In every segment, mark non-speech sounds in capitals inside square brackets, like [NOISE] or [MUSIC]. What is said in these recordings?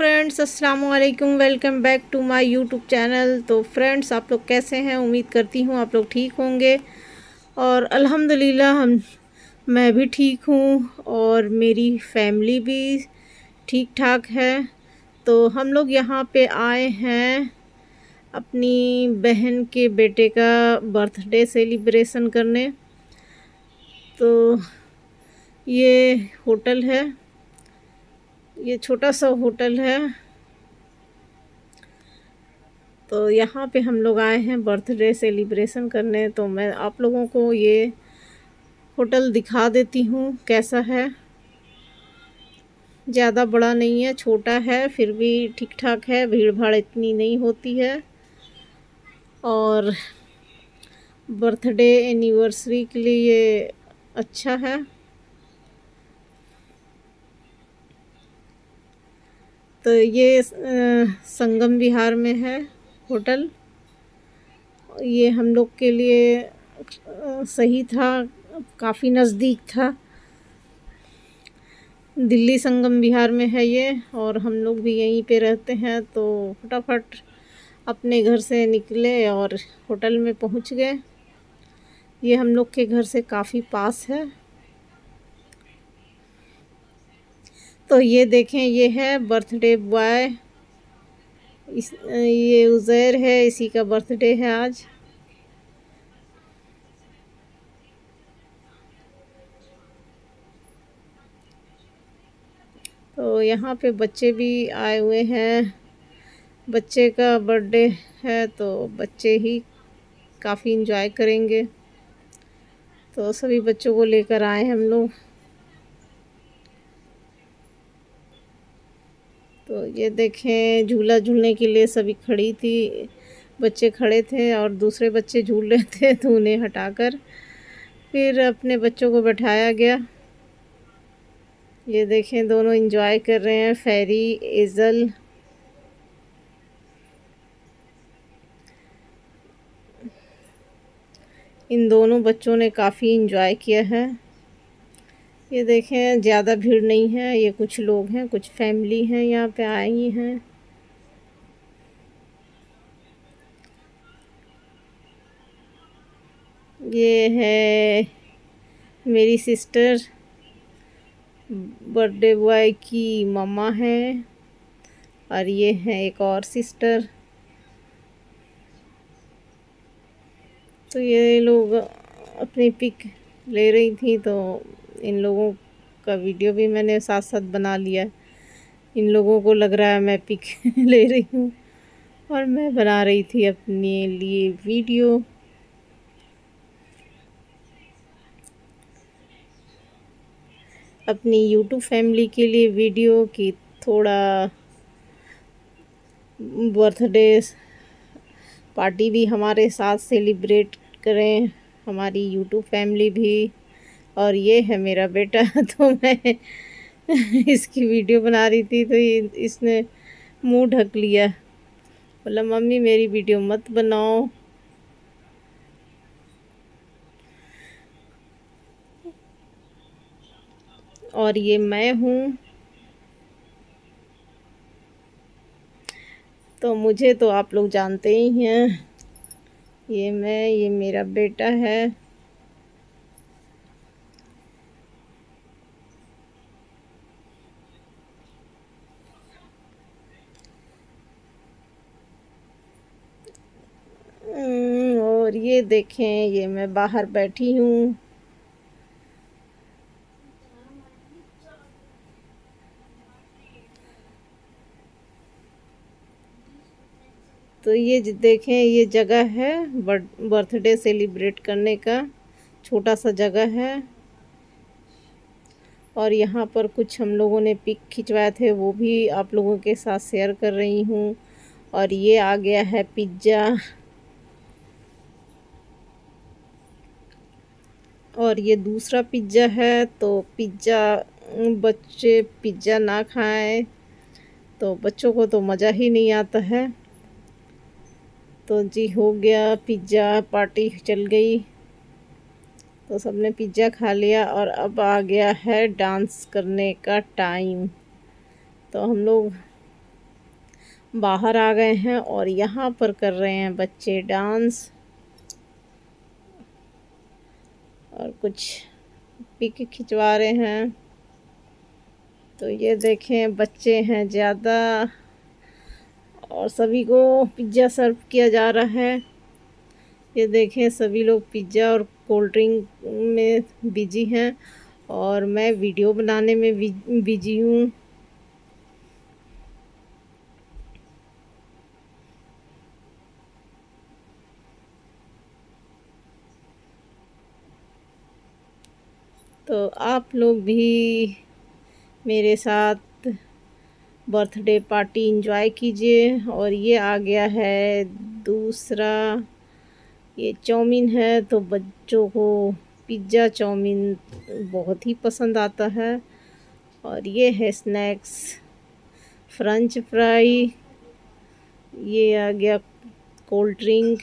Friends अस्सलाम वालेकुम welcome back to my YouTube channel तो फ्रेंड्स आप लोग कैसे हैं? उम्मीद करती हूँ आप लोग ठीक होंगे। और अल्हम्दुलिल्लाह, हम, मैं भी ठीक हूँ और मेरी फैमिली भी ठीक ठाक है। तो हम लोग यहाँ पे आए हैं अपनी बहन के बेटे का बर्थडे सेलिब्रेशन करने। तो ये होटल है। ये छोटा सा होटल है। तो यहाँ पे हम लोग आए हैं बर्थडे सेलिब्रेशन करने। तो मैं आप लोगों को ये होटल दिखा देती हूँ कैसा है। ज़्यादा बड़ा नहीं है, छोटा है, फिर भी ठीक ठाक है भीड़ भाड़ इतनी नहीं होती है। और बर्थडे एनिवर्सरी के लिए ये अच्छा है। तो ये संगम विहार में है होटल। ये हम लोग के लिए सही था, काफ़ी नज़दीक था। दिल्ली संगम विहार में है ये, और हम लोग भी यहीं पे रहते हैं तो फटाफट अपने घर से निकले और होटल में पहुँच गए। ये हम लोग के घर से काफ़ी पास है। तो ये देखें, ये है बर्थडे बॉय। इस, ये उज़ैर है, इसी का बर्थडे है आज। तो यहाँ पे बच्चे भी आए हुए हैं। बच्चे का बर्थडे है तो बच्चे ही काफ़ी इंजॉय करेंगे। तो सभी बच्चों को लेकर आए हम लोग। तो ये देखें, झूला झूलने के लिए सभी खड़ी थी। बच्चे खड़े थे और दूसरे बच्चे झूल रहे थे तो उन्हें हटाकर फिर अपने बच्चों को बैठाया गया। ये देखें, दोनों इंजॉय कर रहे हैं। फेरी एज़ल इन दोनों बच्चों ने काफ़ी इंजॉय किया है। ये देखें, ज़्यादा भीड़ नहीं है, ये कुछ लोग हैं, कुछ फैमिली हैं यहाँ पे आई हैं। ये है मेरी सिस्टर, बर्थडे बॉय की मम्मा है, और ये है एक और सिस्टर। तो ये लोग अपनी पिक ले रही थी तो इन लोगों का वीडियो भी मैंने साथ साथ बना लिया इन लोगों को लग रहा है मैं पिक [LAUGHS] ले रही हूँ और मैं बना रही थी अपने लिए वीडियो। अपनी यूट्यूब फैमिली के लिए वीडियो की थोड़ा बर्थडे पार्टी भी हमारे साथ सेलिब्रेट करें। हमारी यूट्यूब फैमिली भी और ये है मेरा बेटा [LAUGHS] तो मैं इसकी वीडियो बना रही थी तो इसने मुँह ढक लिया। बोला, मम्मी, मेरी वीडियो मत बनाओ। और ये मैं हूँ। तो मुझे तो आप लोग जानते ही हैं। ये मैं, ये मेरा बेटा है और ये देखें, ये मैं बाहर बैठी हूँ। तो ये देखें, ये जगह है बर्थडे सेलिब्रेट करने का। छोटा सा जगह है। और यहाँ पर कुछ हम लोगों ने पिक खिंचवाए थे, वो भी आप लोगों के साथ शेयर कर रही हूँ। और ये आ गया है पिज़्ज़ा। और ये दूसरा पिज़्ज़ा है तो पिज़्ज़ा, बच्चे पिज़्ज़ा ना खाएँ। तो बच्चों को तो मज़ा ही नहीं आता है। तो जी हो गया, पिज़्ज़ा पार्टी चल गई। तो सबने पिज़्ज़ा खा लिया और अब आ गया है डांस करने का टाइम। तो हम लोग बाहर आ गए हैं और यहाँ पर कर रहे हैं बच्चे डांस। और कुछ पिक खिंचवा रहे हैं। तो ये देखें, बच्चे हैं ज़्यादा। और सभी को पिज़्ज़ा सर्व किया जा रहा है। ये देखें, सभी लोग पिज़्ज़ा और कोल्ड ड्रिंक में बिज़ी हैं। और मैं वीडियो बनाने में बिज़ी हूँ। तो आप लोग भी मेरे साथ बर्थडे पार्टी इंजॉय कीजिए। और ये आ गया है दूसरा। ये चाउमीन है तो बच्चों को पिज़्ज़ा चाउमीन बहुत ही पसंद आता है। और ये है स्नैक्स, फ्रेंच फ्राई, ये आ गया cold drink.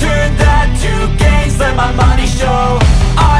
Turn that to gains, let my money show. I've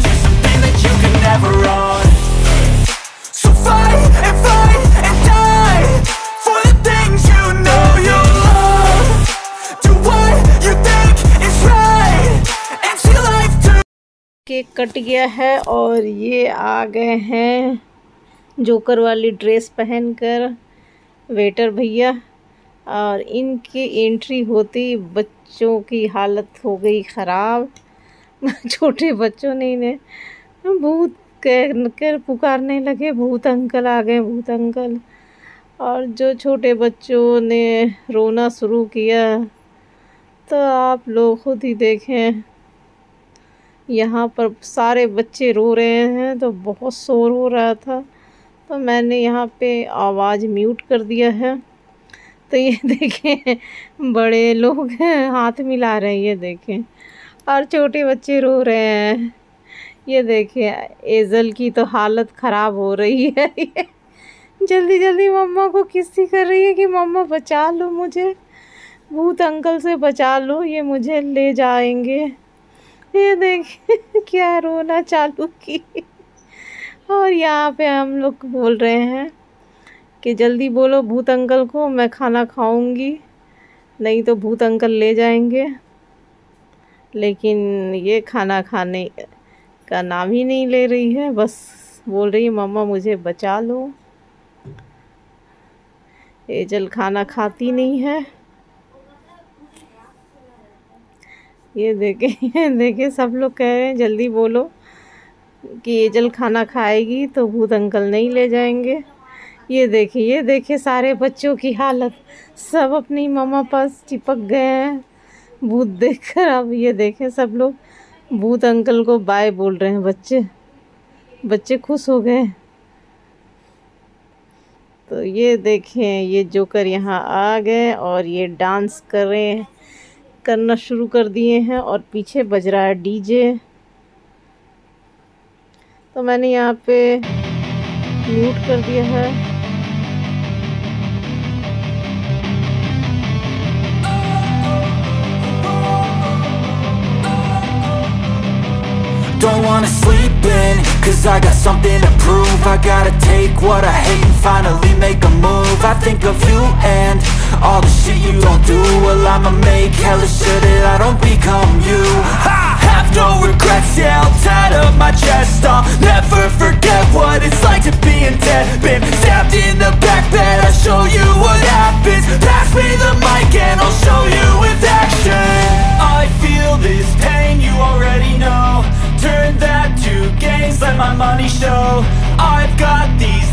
cut गया है और ये आ गए हैं जोकर वाली ड्रेस पहनकर। वेटर भैया, और इनकी एंट्री होती बच्चों की हालत हो गई ख़राब। [LAUGHS] छोटे बच्चों ने इन्हें भूत कह कर पुकारने लगे, भूत अंकल आ गए, भूत अंकल। और जो छोटे बच्चों ने रोना शुरू किया तो आप लोग खुद ही देखें। यहाँ पर सारे बच्चे रो रहे हैं तो बहुत शोर हो रहा था। तो मैंने यहाँ पे आवाज़ म्यूट कर दिया है। तो ये [LAUGHS] देखें, बड़े लोग हाथ मिला रहे हैं, ये देखें। और छोटे बच्चे रो रहे हैं। ये देखें, एजल की तो हालत ख़राब हो रही है। [LAUGHS] जल्दी जल्दी मम्मा को किस्ती कर रही है कि मम्मा बचा लो मुझे। भूत अंकल से बचा लो, ये मुझे ले जाएँगे। ये देखिए [LAUGHS] क्या रोना चालू की। और यहाँ पे हम लोग बोल रहे हैं कि जल्दी बोलो भूत अंकल को, मैं खाना खाऊँगी। नहीं तो भूत अंकल ले जाएँगे। लेकिन ये खाना खाने का नाम ही नहीं ले रही है, बस बोल रही है, मम्मा, मुझे बचा लो। ये एजल खाना खाती नहीं है। ये देखे ये देखे, सब लोग कह रहे हैं, जल्दी बोलो कि ये जल खाना खाएगी तो भूत अंकल नहीं ले जाएँगे। ये देखिए ये देखिए सारे बच्चों की हालत। सब अपनी मामा पास चिपक गए हैं। भूत देखकर अब ये देखें, सब लोग भूत अंकल को बाय बोल रहे हैं, बच्चे बच्चे खुश हो गए। तो ये देखें, ये जोकर यहाँ आ गए और ये डांस कर रहे हैं। करना शुरू कर दिए हैं और पीछे बज रहा है डीजे तो मैंने यहाँ पे म्यूट कर दिया है Don't wanna sleep in, cause I got something to prove I gotta take what I hate and finally make a move I think of you and all the shit you don't do. Well I'ma make hella sure that I don't become you. I have no regrets, yeah I'll tie up my chest I'll never forget what it's like to be in debt. Been stabbed in the back bed, I'll show you what happens. Pass me the mic and I'll show you with action. I feel this pain, you already know. Turn that to gains, let my money show. I've got these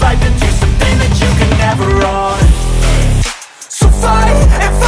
life into something that you can never own. So fight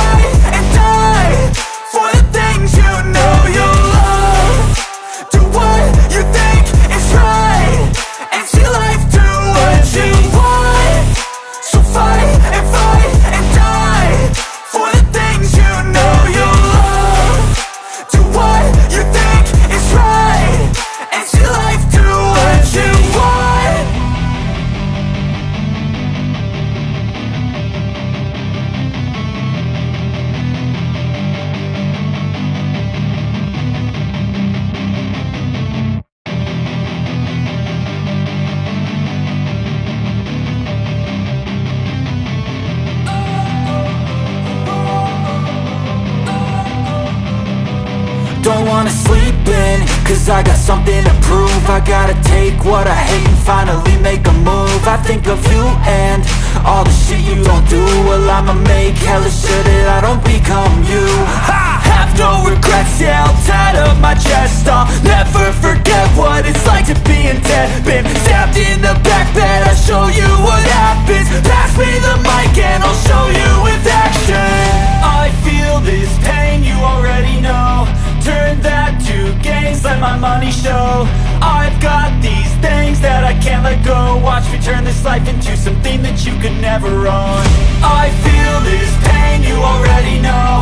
what I hate and finally make a move. I think of you and all the shit you don't do. Well I'ma make hella sure that I don't become you. I have no regrets, yeah I'll tie up my chest. I'll never forget what it's like to be in debt. Been stabbed in the back bed I'll show you what happens. Pass me the mic and I'll show you with action. I feel this pain, you already know. Turn that to gains, let my money show. I've got these things that I can't let go. Watch me turn this life into something that you could never own. I feel this pain, you already know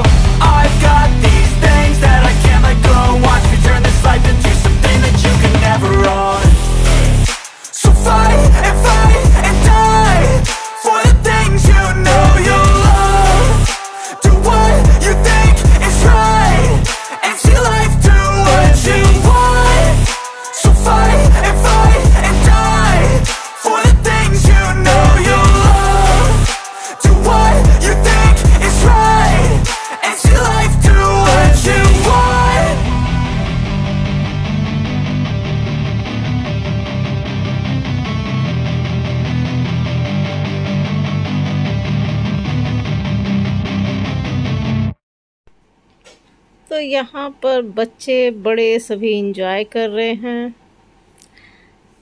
यहाँ पर बच्चे बड़े सभी enjoy कर रहे हैं।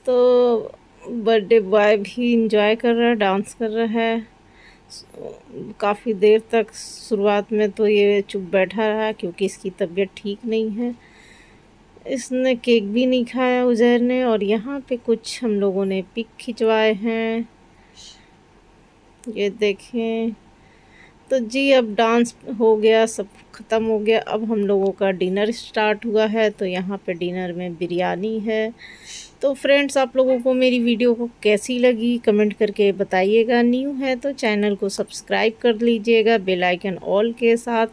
तो birthday boy भी इंजॉय कर रहा है डांस कर रहा है। काफ़ी देर तक शुरुआत में तो ये चुप बैठा रहा क्योंकि इसकी तबीयत ठीक नहीं है। इसने केक भी नहीं खाया उजैर ने और यहाँ पे कुछ हम लोगों ने पिक खिंचवाए हैं। ये देखें। तो जी अब डांस हो गया, सब ख़त्म हो गया। अब हम लोगों का डिनर स्टार्ट हुआ है तो यहाँ पे डिनर में बिरयानी है। तो फ्रेंड्स, आप लोगों को मेरी वीडियो को कैसी लगी, कमेंट करके बताइएगा। न्यू है तो चैनल को सब्सक्राइब कर लीजिएगा, बेल आइकन ऑल के साथ,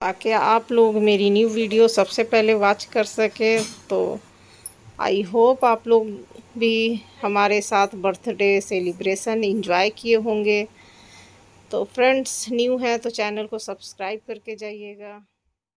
ताकि आप लोग मेरी न्यू वीडियो सबसे पहले वॉच कर सके। तो आई होप आप लोग भी हमारे साथ बर्थडे सेलिब्रेशन इंजॉय किए होंगे। तो फ्रेंड्स न्यू हैं तो चैनल को सब्सक्राइब करके जाइएगा।